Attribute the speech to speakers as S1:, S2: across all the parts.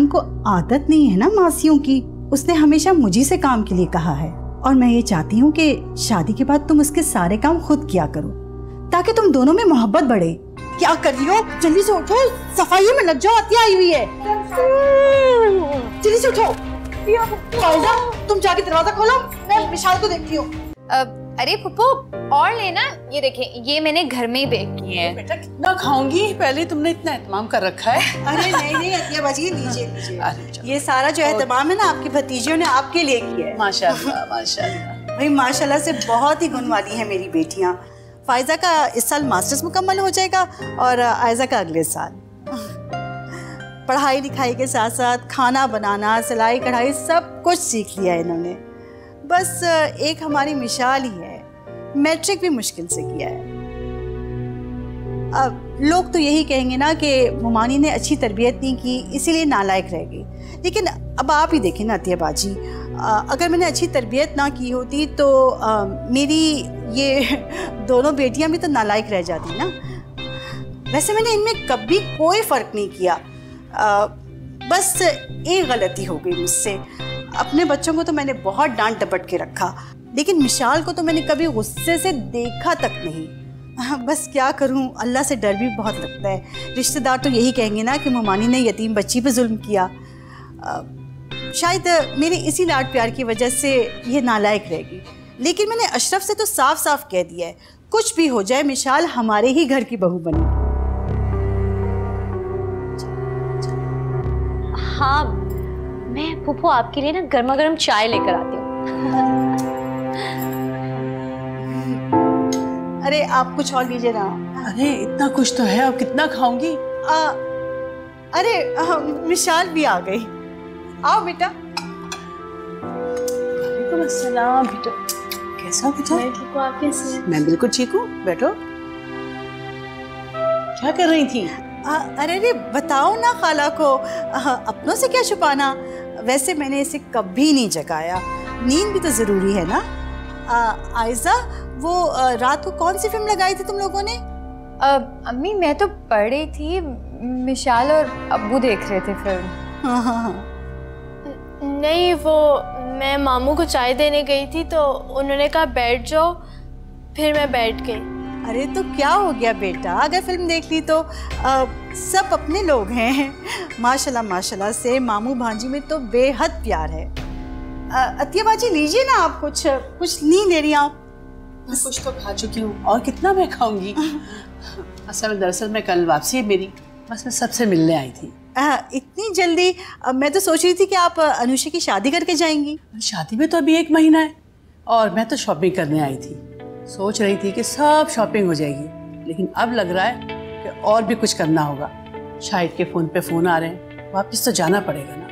S1: अर्शियान को आदत नहीं है ना मासियों की? उसने हमेशा मुझे से काम के लिए कहा है। और मैं ये चाहती हूँ कि शादी के बाद तुम उसके सारे काम खुद किया करो, ताकि तुम दोनों में मोहब्बत बढ़े। क्या कर रही हो? जल्दी से उठो। सफ़ाई में लग जाओ अति आई हुई है। जल्दी से उठो। तुम जाके दरवाज़ा खोलो। मैं विशाल को देखती हूँ।
S2: अरे पुप्पो और लेना। ये देखें ये मैंने घर में ही बेक किए हैं।
S3: बेटा कितना खाऊँगी? पहले तुमने इतना एहतमाम कर रखा है।
S1: अरे नहीं नहीं अतिया बाजी लीजिए लीजिए। ये सारा जो एहतमाम है ना आपके भतीजियों ने आपके लिए किया है।
S3: माशाल्लाह माशाल्लाह।
S1: भाई माशाल्लाह से बहुत ही गुण वाली है मेरी बेटियाँ। फायजा का इस साल मास्टर्स मुकम्मल हो जाएगा और आयजा का अगले साल। पढ़ाई लिखाई के साथ साथ खाना बनाना सिलाई कढ़ाई सब कुछ सीख लिया इन्होंने। बस एक हमारी मिसाल ही है। मैट्रिक भी मुश्किल से किया है। अब लोग तो यही कहेंगे ना कि मुमानी ने अच्छी तरबियत नहीं की इसीलिए नालायक रह गई। लेकिन अब आप ही देखें ना अतिया अगर मैंने अच्छी तरबियत ना की होती तो अ, मेरी ये दोनों बेटियाँ भी तो नालायक रह जाती ना। वैसे मैंने इनमें कभी कोई फ़र्क नहीं किया। अ, बस एक गलती हो गई मुझसे। अपने बच्चों को तो मैंने बहुत डांट डपट के रखा, लेकिन मिशाल को तो मैंने कभी गुस्से से देखा तक नहीं। बस क्या करूँ, अल्लाह से डर भी बहुत लगता है। रिश्तेदार तो यही कहेंगे ना कि मुमानी ने यतीम बच्ची पे जुल्म किया। शायद मेरे इसी लाड प्यार की वजह से ये नालायक रहेगी। लेकिन मैंने अशरफ से तो साफ़ साफ़ कह दिया है, कुछ भी हो जाए, मिशाल हमारे ही घर की बहू बनी।
S4: हाँ मैं फूफू आपके लिए ना गर्मा गर्म चाय लेकर आती हूँ।
S1: अरे आप कुछ और लीजिए ना।
S3: अरे इतना कुछ तो है अब कितना खाऊँगी?
S1: आ, अरे आ, मिशाल भी आ गई। आओ बेटा।
S3: अस्सलाम बेटा। कैसा हो बेटा?
S4: ठीक हूँ आप कैसे
S3: मैं बिल्कुल ठीक हूँ बैठो। क्या कर रही थी?
S1: आ, अरे अरे बताओ ना खाला को। आ, अपनों से क्या छुपाना? वैसे मैंने इसे कभी नहीं जगाया। नींद भी तो ज़रूरी है ना? आ, आयजा वो आ, रात को कौन सी फ़िल्म लगाई थी तुम लोगों ने?
S2: अब अम्मी मैं तो पढ़ रही थी मिशाल और अब्बू देख रहे थे फ़िल्म।
S1: हाँ हाँ हाँ।
S5: नहीं वो मैं मामू को चाय देने गई थी तो उन्होंने कहा बैठ जाओ। फिर मैं बैठ गई।
S1: अरे तो क्या हो गया बेटा? अगर फ़िल्म देख ली तो आ, सब अपने लोग हैं। माशाल्लाह माशाल्लाह से मामू भांजी में तो बेहद प्यार है। अतिया बाजी लीजिए ना आप कुछ कुछ नहीं ले रही आप।
S3: मैं कुछ तो खा चुकी हूँ और कितना मैं खाऊँगी? असल में दरअसल मैं कल वापसी है मेरी बस मैं सबसे मिलने आई थी।
S1: आ, इतनी जल्दी? आ, मैं तो सोच रही थी कि आप अनुषा की शादी करके जाएँगी।
S3: शादी में तो अभी एक महीना है और मैं तो शॉपिंग करने आई थी। सोच रही थी कि सब शॉपिंग हो जाएगी लेकिन अब लग रहा है कि और भी कुछ करना होगा। शाहिद के फ़ोन पे फ़ोन आ रहे हैं वापस तो जाना पड़ेगा ना।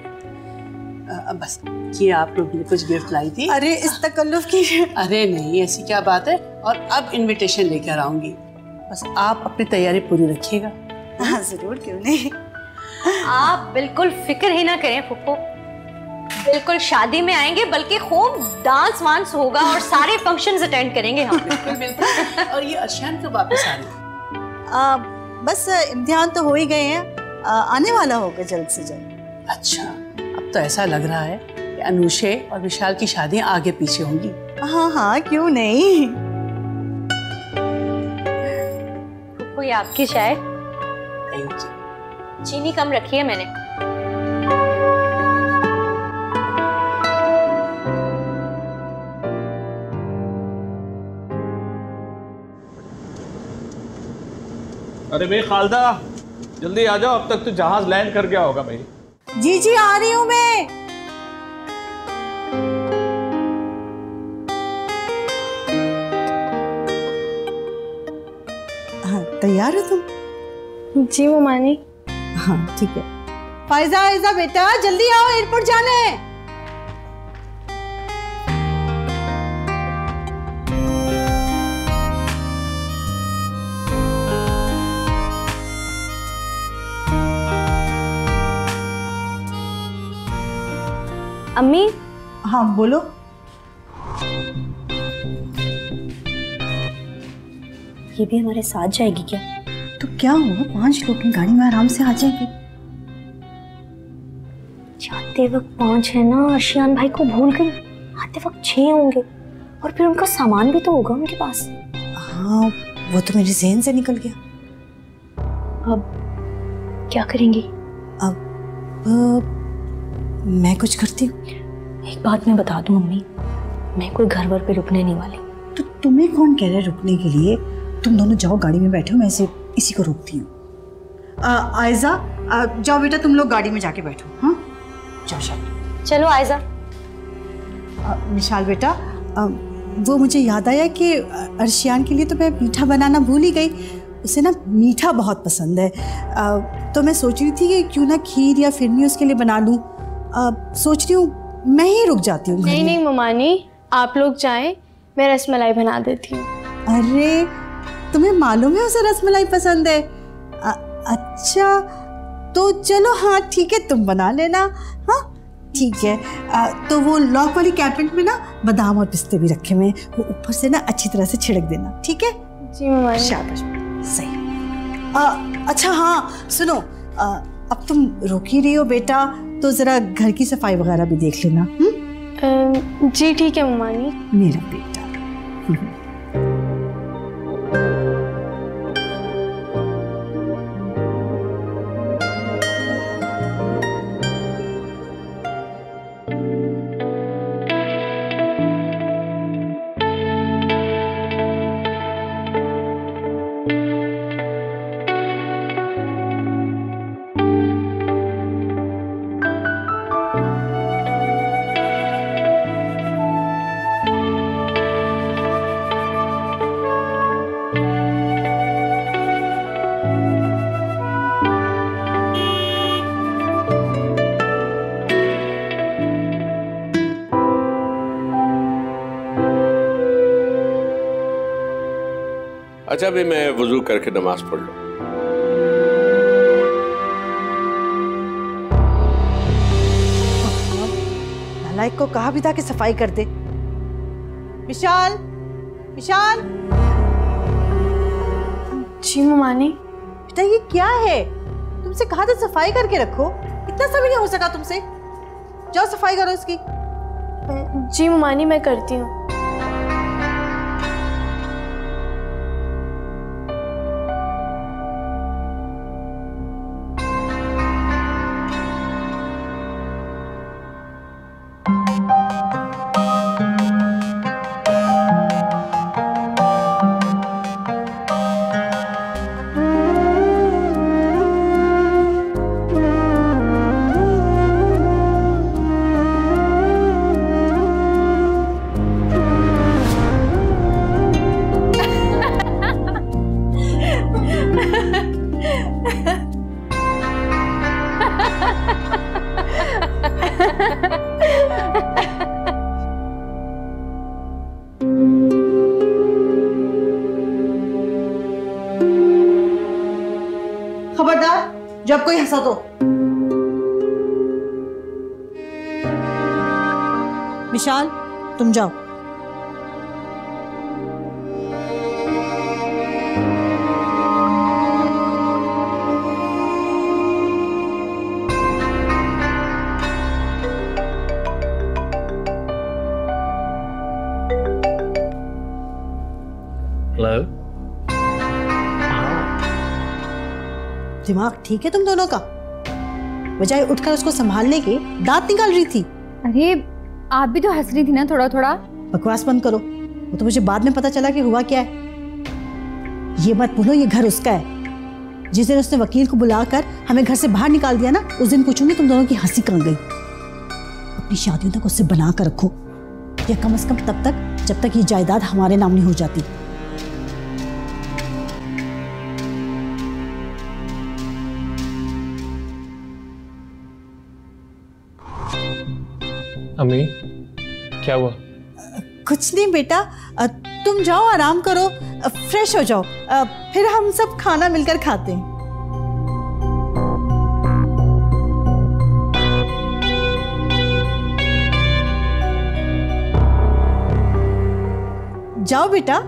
S3: अब बस ये आप लोग के लिए कुछ गिफ्ट लाई थी।
S1: अरे इस तकल्लुफ की।
S3: अरे नहीं ऐसी क्या बात है? और अब इनविटेशन लेकर आऊँगी। बस आप अपनी तैयारी पूरी रखिएगा।
S1: हाँ ज़रूर क्यों नहीं?
S4: आप बिल्कुल फ़िक्र ही ना करें फूफू बिल्कुल शादी में आएँगे बल्कि खूब डांस वांस होगा और सारे फ़ंक्शंस अटेंड करेंगे हम
S3: और ये अर्शान कब वापस आ रही
S1: बस इम्तिहान तो हो ही गए हैं। आने वाला होगा जल्द से जल्द।
S3: अच्छा अब तो ऐसा लग रहा है कि अनुषे और विशाल की शादियाँ आगे पीछे होंगी।
S1: हाँ हाँ क्यों नहीं?
S4: ये आपकी चाय
S3: थैंक यू
S4: चीनी कम रखी है मैंने।
S6: अरे भाई खालदा जल्दी आ जाओ अब तक तो जहाज़ लैंड कर गया होगा भाई।
S1: जी जी आ रही हूँ मैं। हाँ तैयार हो तुम?
S5: जी ममानी
S1: हाँ ठीक है। फायजा फायजा बेटा जल्दी आओ एयरपोर्ट जाना है।
S4: अम्मी?
S1: हाँ बोलो।
S4: ये भी हमारे साथ जाएगी क्या?
S1: तो क्या हुआ? पाँच लोग गाड़ी में आराम से आ जाएगी।
S4: आते वक्त पाँच है ना अर्शियान भाई को भूल गई। आते वक्त छह होंगे। और फिर उनका सामान भी तो होगा उनके पास।
S1: हाँ वो तो मेरे जहन से निकल गया।
S4: अब क्या करेंगी?
S1: अब अ, मैं कुछ करती हूँ?
S4: एक बात मैं बता दूँ मम्मी। मैं कोई घर वर पे रुकने नहीं वाली।
S1: तो तुम्हें कौन कह रहा है रुकने के लिए? तुम दोनों जाओ गाड़ी में बैठो मैं इसे इसी को रोकती हूँ। आयजा जाओ बेटा तुम लोग गाड़ी में जाके बैठो हाँ? जाओ शायद।
S4: चलो आयजा।
S1: विशाल बेटा अ, वो मुझे याद आया कि अर्शियान के लिए तो मैं मीठा बनाना भूल ही गई। उसे ना मीठा बहुत पसंद है। अ, तो मैं सोच रही थी कि क्यों ना खीर या फिरनी उसके लिए बना लूँ। अ, सोच रही हूँ मैं ही रुक जाती हूँ
S5: नहीं नहीं ममानी आप लोग जाएँ मैं रसमलाई बना देती हूँ।
S1: अरे तुम्हें मालूम है उसे रसमलाई पसंद है? अ, अच्छा तो चलो हाँ ठीक है तुम बना लेना। हाँ ठीक है। अ, तो वो लॉक वाली कैबिनेट में ना बादाम और पिस्ते भी रखे हुए हैं। वो ऊपर से ना अच्छी तरह से छिड़क देना ठीक है?
S5: जी ममानी।
S1: शाबाश। सही। अ, अच्छा हाँ सुनो अ, अब तुम रुक ही रही हो बेटा। तो जरा घर की सफ़ाई वगैरह भी देख लेना हुँ?
S5: जी ठीक है ममानी
S1: मेरा बेटा
S7: अच्छा भी मैं वज़ू करके नमाज़ पढ़ लूँ।
S1: नालायक को कहा भी था कि सफ़ाई कर दे। विशाल विशाल
S5: जी ममानी
S1: बेटा ये क्या है? तुमसे कहा था सफ़ाई करके रखो। इतना समय नहीं हो सका तुमसे। जाओ सफ़ाई करो इसकी।
S5: जी ममानी मैं करती हूँ।
S6: हेलो
S1: दिमाग ठीक है तुम दोनों का? बजाय उठकर उसको संभालने के दांत निकाल रही थी।
S2: अरे आप भी तो हंस रही थी ना थोड़ा थोड़ा
S1: बकवास बंद करो। वो तो मुझे बाद में पता चला कि हुआ क्या है। ये मत भूलो ये घर उसका है। जिस दिन उसने वकील को बुलाकर हमें घर से बाहर निकाल दिया ना उस दिन पूछूँगी तुम दोनों की हँसी कहाँ गई। अपनी शादियों तक उससे बना कर रखो। या कम से कम तब तक जब तक ये जायदाद हमारे नाम नहीं हो जाती।
S6: अम्मी क्या हुआ?
S1: कुछ नहीं बेटा तुम जाओ, आराम करो फ्रेश हो जाओ फिर हम सब खाना मिलकर खाते हैं। जाओ बेटा।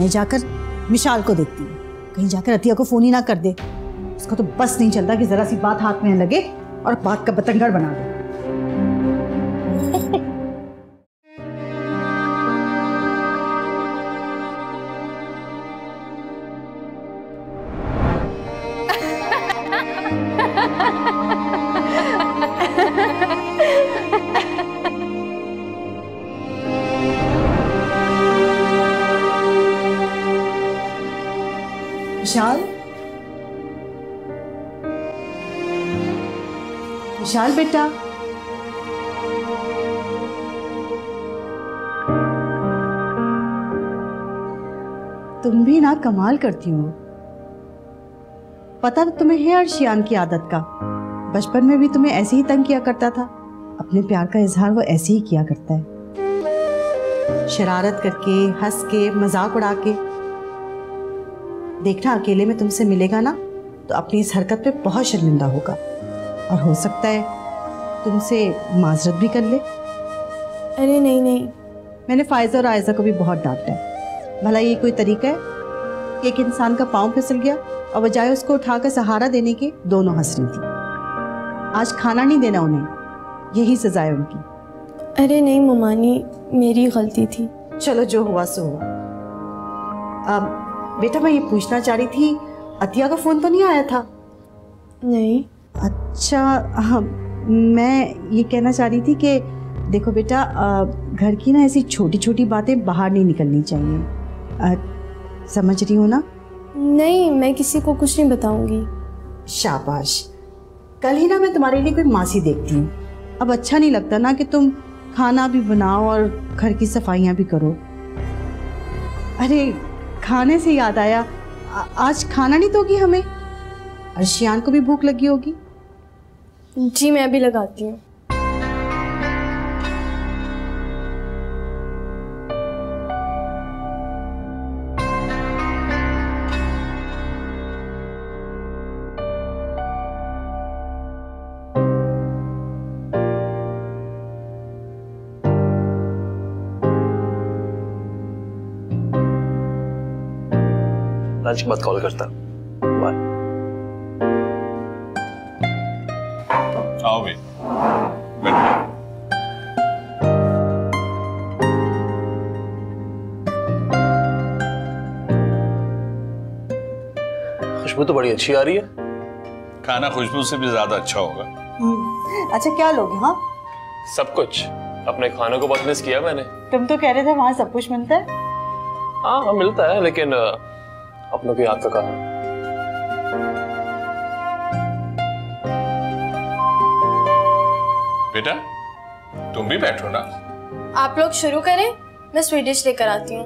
S1: मैं जाकर मिशाल को देखती हूँ। कहीं जाकर अतिया को फ़ोन ही ना कर दे। उसका तो बस नहीं चलता कि जरा सी बात हाथ में लगे और बात का बतंगड़ बना दे। विशाल? विशाल बेटा? तुम भी ना कमाल करती हो। पता तो तुम्हें है अर्शियान की आदत का। बचपन में भी तुम्हें ऐसे ही तंग किया करता था। अपने प्यार का इजहार वो ऐसे ही किया करता है। शरारत करके, हंस के, मज़ाक उड़ा के देखना अकेले में तुमसे मिलेगा ना तो अपनी इस हरकत पे बहुत शर्मिंदा होगा। और हो सकता है तुमसे माजरत भी कर ले।
S5: अरे नहीं नहीं।
S1: मैंने फायजा और आयजा को भी बहुत डांटा है। भला ये कोई तरीका है कि एक इंसान का पाँव फिसल गया और बजाय उसको उठाकर सहारा देने के दोनों हंस रही थी। आज खाना नहीं देना उन्हें यही सजा है उनकी।
S5: अरे नहीं ममानी मेरी गलती थी।
S1: चलो जो हुआ सो हुआ। अब बेटा मैं ये पूछना चाह रही थी अतिया का फ़ोन तो नहीं आया था?
S5: नहीं।
S1: अच्छा हाँ मैं ये कहना चाह रही थी कि देखो बेटा घर की ना ऐसी छोटी छोटी बातें बाहर नहीं निकलनी चाहिए। अ, समझ रही हो ना?
S5: नहीं मैं किसी को कुछ नहीं बताऊँगी।
S1: शाबाश। कल ही ना मैं तुम्हारे लिए कोई मासी देखती हूँ। अब अच्छा नहीं लगता ना कि तुम खाना भी बनाओ और घर की सफाइयाँ भी करो। अरे खाने से याद आया। आज खाना नहीं दोगी हमें? अर्शियान को भी भूख लगी होगी।
S5: जी, मैं भी लगाती हूँ।
S8: लंच के बाद कॉल करता। बाय
S6: आओ भाई।
S8: खुशबू तो बड़ी अच्छी आ रही है।
S6: खाना खुशबू से भी ज़्यादा अच्छा होगा।
S1: अच्छा क्या लोगे हाँ?
S8: सब कुछ। अपने खानों को बहुत मिस किया मैंने।
S1: तुम तो कह रहे थे वहाँ सब कुछ मिलता है
S8: हाँ। हाँ मिलता है लेकिन अपनों की हाथ का कहा
S6: बेटा तुम भी बैठो ना।
S5: आप लोग शुरू करें मैं स्वीट डिश लेकर आती हूँ।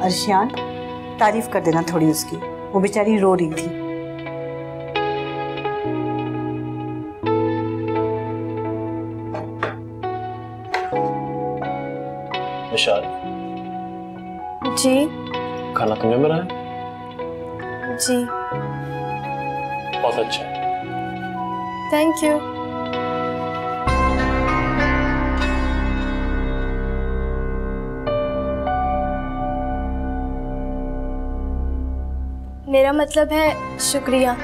S1: अर्शियान तारीफ़ कर देना थोड़ी उसकी। वो बेचारी रो रही थी।
S8: विशाल
S5: जी।
S8: खाना तुमने बनाया
S5: जी।
S8: बहुत अच्छा।
S5: थैंक यू मेरा मतलब है शुक्रिया।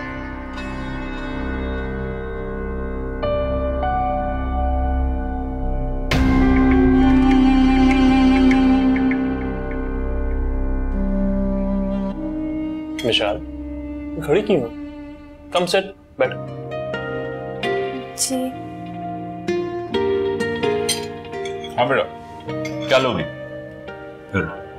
S8: विशाल खड़ी क्यों कम सेट बैठ।
S5: जी।
S6: हाँ बेटा क्या लोगी? फिर।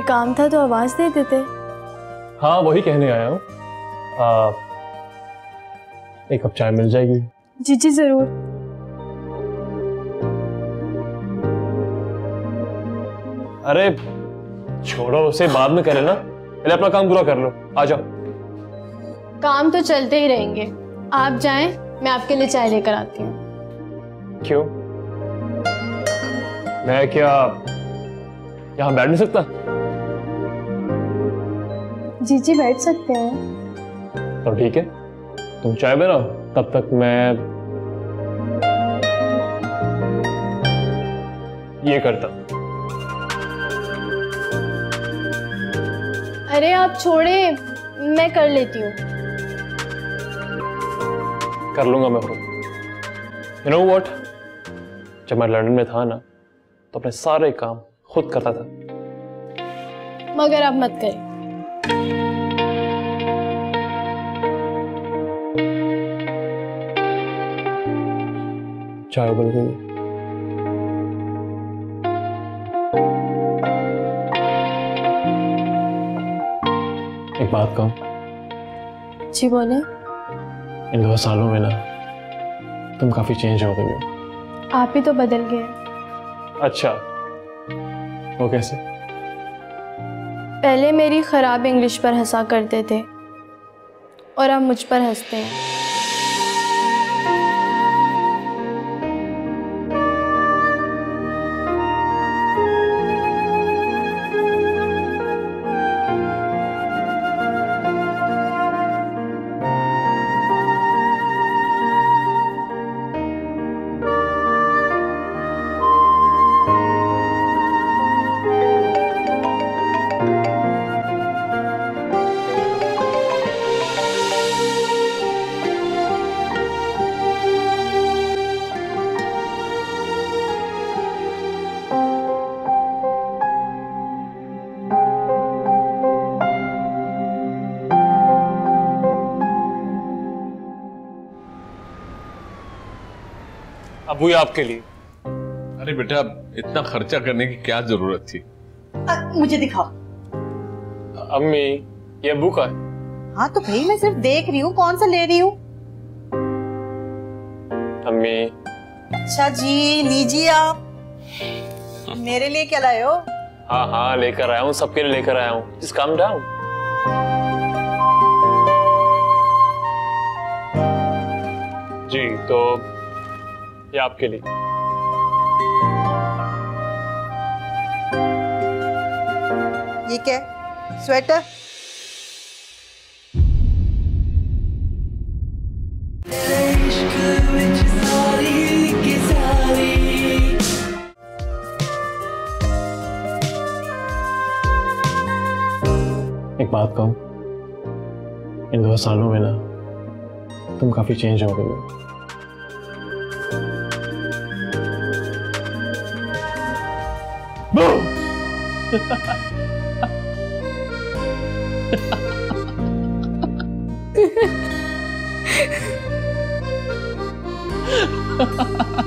S5: कोई काम था तो आवाज़ दे देते।
S8: हाँ वही कहने आया हूँ। एक कप चाय मिल जाएगी।
S5: जी जी ज़रूर।
S8: अरे छोड़ो उसे बाद में करे ना। पहले अपना काम पूरा कर लो। आ जाओ।
S5: काम तो चलते ही रहेंगे। आप जाएँ मैं आपके लिए चाय लेकर आती हूँ।
S8: क्यों? मैं क्या यहाँ बैठ नहीं सकता?
S5: जी जी बैठ सकते हैं।
S8: तो ठीक है। तुम चाय बनाओ तब तक मैं ये करता।
S5: अरे आप छोड़े मैं कर लेती हूँ।
S8: कर लूँगा मैं खुद। यू नो व्हाट जब मैं लंदन में था ना तो अपने सारे काम खुद करता था।
S5: मगर आप मत करें
S8: चाय उबल गई। एक बात कहूँ?
S5: जी बोले।
S8: इन दो सालों में ना तुम काफ़ी चेंज हो गई हो।
S5: आप ही तो बदल गए।
S8: अच्छा वो कैसे?
S5: पहले मेरी ख़राब इंग्लिश पर हंसा करते थे और अब मुझ पर हँसते हैं।
S8: हुई आपके लिए?
S6: अरे बेटा इतना खर्चा करने की क्या ज़रूरत थी?
S1: अ, मुझे दिखाओ।
S8: अम्मी ये अब्बू का है।
S1: हाँ तो भाई मैं सिर्फ़ देख रही हूँ कौन सा ले रही हूँ?
S8: अम्मी।
S1: अच्छा जी लीजिए आप। मेरे लिए क्या लाए हो?
S8: हाँ हाँ लेकर आया हूँ सबके लिए लेकर आया हूँ। इस काम डाउन जी तो ये आपके लिए।
S1: ये क्या है? स्वेटर?
S8: एक बात कहूँ इन दो सालों में ना तुम काफ़ी चेंज हो गई हो। 梦。哈哈哈哈哈哈！哈哈哈哈哈哈！哈哈哈哈哈哈！